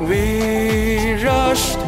Vi röst